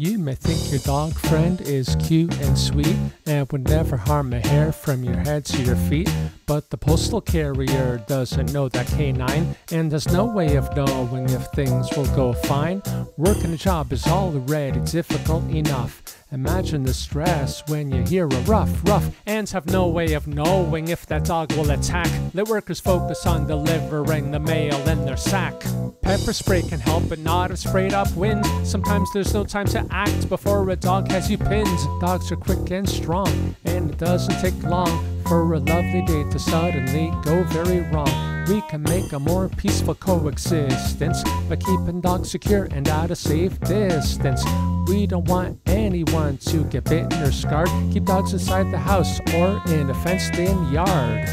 You may think your dog friend is cute and sweet and would never harm a hair from your head to your feet. But the postal carrier doesn't know that canine and there's no way of knowing if things will go fine. Working a job is already difficult enough. Imagine the stress when you hear a ruff, ruff. Ants have no way of knowing if that dog will attack. The workers focus on delivering the mail in their sack. Pepper spray can help, but not if sprayed up wind. Sometimes there's no time to act before a dog has you pinned. Dogs are quick and strong, and it doesn't take long for a lovely day to suddenly go very wrong. We can make a more peaceful coexistence by keeping dogs secure and at a safe distance. We don't want anyone to get bitten or scarred. Keep dogs inside the house or in a fenced in yard.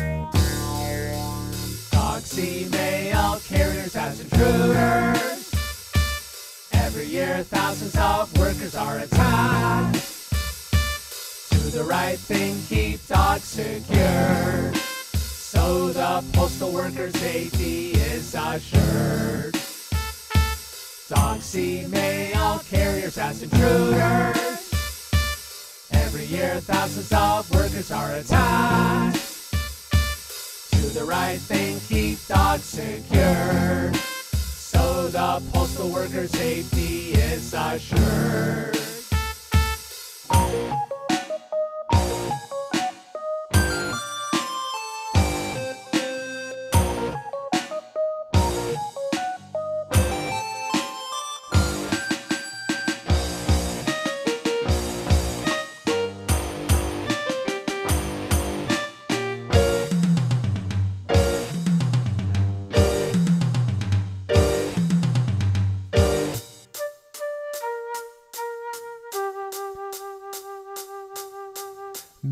Dogs see mail carriers as intruders. Every year, thousands of workers are attacked. Do the right thing, keep dogs secure. So the postal workers' safety is assured. See mail carriers as intruders. Every year, thousands of workers are attacked. Do the right thing, keep dogs secure. So the postal workers' safety is assured.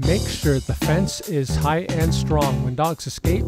Make sure the fence is high and strong. When dogs escape,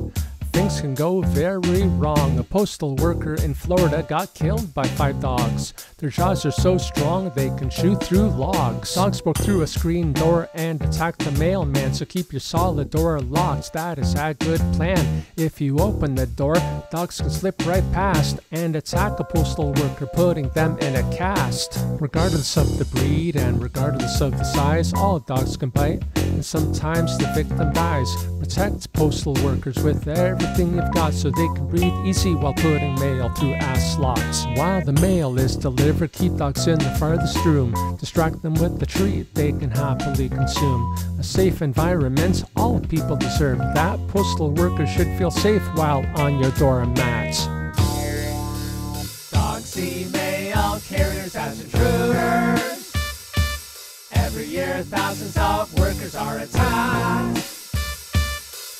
things can go very wrong. A postal worker in Florida got killed by five dogs. Their jaws are so strong they can chew through logs. Dogs broke through a screen door and attacked the mailman, so keep your solid door locked. That is a good plan. If you open the door, dogs can slip right past and attack a postal worker, putting them in a cast. Regardless of the breed and regardless of the size, all dogs can bite, and sometimes the victim dies. Protect postal workers with everything you've got so they can breathe easy while putting mail through ass slots. While the mail is delivered, keep dogs in the farthest room. Distract them with the treat they can happily consume. A safe environment, all people deserve that. Postal workers should feel safe while on your doormats. Dogs see mail carriers as intruders. Every year, thousands of workers are attacked.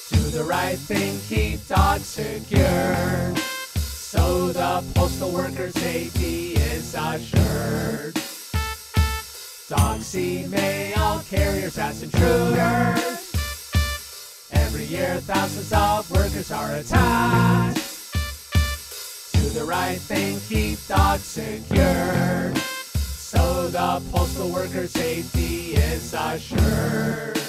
Do the right thing, keep dogs secure. So the postal workers' safety is assured. Dogs see mail carriers as intruders. Every year, thousands of workers are attacked. Do the right thing, keep dogs secure. So the postal workers' safety is assured.